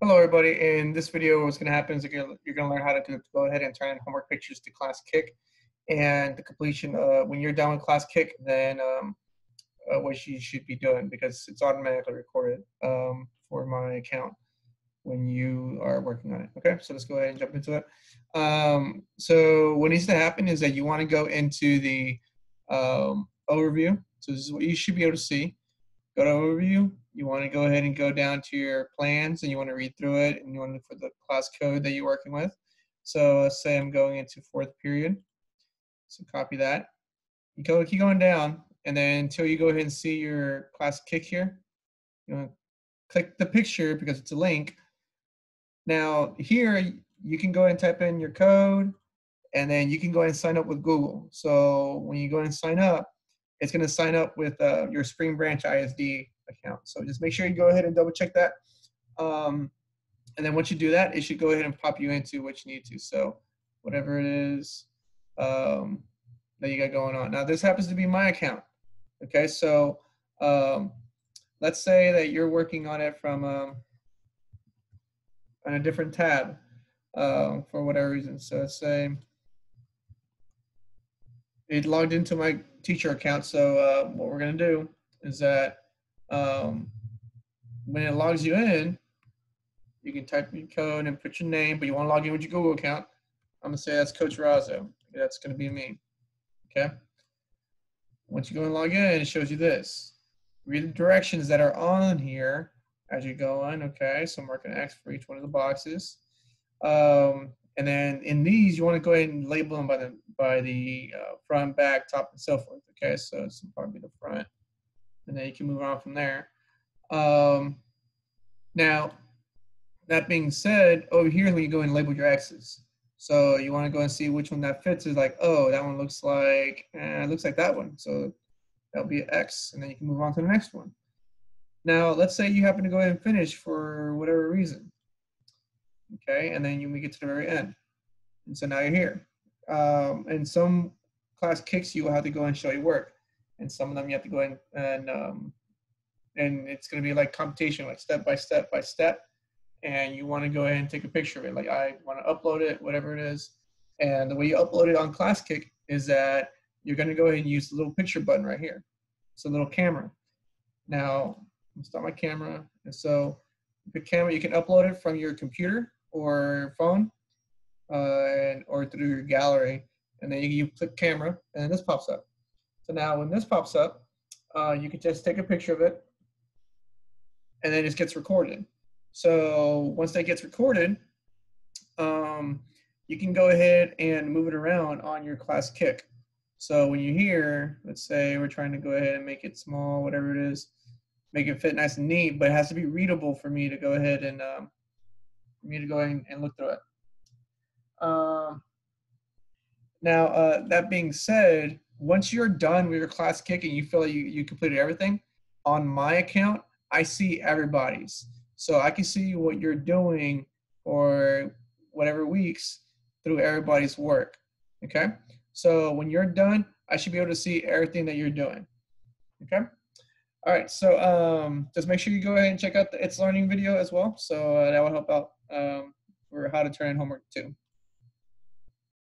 Hello everybody, in this video what's going to happen is you're going to learn how to, go ahead and turn homework pictures to class kick and the completion, uh, when you're done with Classkick then um, uh, what you should be doing because it's automatically recorded um, for my account when you are working on it. Okay, so let's go ahead and jump into it. Um, so what needs to happen is that you want to go into the um, overview. So this is what you should be able to see. Go to overview, you want to go ahead and go down to your plans and you want to read through it and you want to look for the class code that you're working with. So let's say I'm going into fourth period. So copy that. You go keep going down and then until you go ahead and see your Classkick here, you want to click the picture because it's a link. Now here you can go and type in your code and then you can go and sign up with Google. So when you go and sign up, it's going to sign up with uh, your Spring Branch ISD account. So just make sure you go ahead and double check that. Um, and then once you do that, it should go ahead and pop you into what you need to. So whatever it is um, that you got going on. Now this happens to be my account. Okay, so um, let's say that you're working on it from um, on a different tab uh, for whatever reason. So let's say it logged into my teacher account. So uh, what we're gonna do is that um, when it logs you in, you can type your code and put your name, but you want to log in with your Google account. I'm gonna say that's Coach Razo. That's gonna be me. Okay. Once you go and log in, it shows you this. Read the directions that are on here as you go on. Okay, so mark an X for each one of the boxes. Um, and then in these, you want to go ahead and label them by the by the uh, front, back, top, and so forth. Okay, so it's probably the front and then you can move on from there. Um, now, that being said, over here when you go and label your X's. So you want to go and see which one that fits is like, oh, that one looks like, eh, looks like that one. So that'll be an X, and then you can move on to the next one. Now, let's say you happen to go ahead and finish for whatever reason. Okay, and then you make it to the very end. And so now you're here. Um, and some Classkicks you will have to go and show your work and some of them you have to go in and um, and it's going to be like computation, like step by step by step. And you want to go ahead and take a picture of it. Like I want to upload it, whatever it is. And the way you upload it on Classkick is that you're going to go ahead and use the little picture button right here. It's a little camera. Now, I'm start my camera. And so the camera, you can upload it from your computer or phone uh, and, or through your gallery. And then you, you click camera and this pops up. So now when this pops up, uh, you can just take a picture of it and then it gets recorded. So once that gets recorded, um, you can go ahead and move it around on your Classkick. So when you're here, let's say we're trying to go ahead and make it small, whatever it is, make it fit nice and neat, but it has to be readable for me to go ahead and um, for me to go ahead and look through it. Um, now, uh, that being said, once you're done with your Classkick and you feel like you, you completed everything, on my account, I see everybody's. So I can see what you're doing for whatever weeks through everybody's work. Okay? So when you're done, I should be able to see everything that you're doing. Okay? All right, so um, just make sure you go ahead and check out the itslearning video as well. So uh, that will help out um, for how to turn in homework too.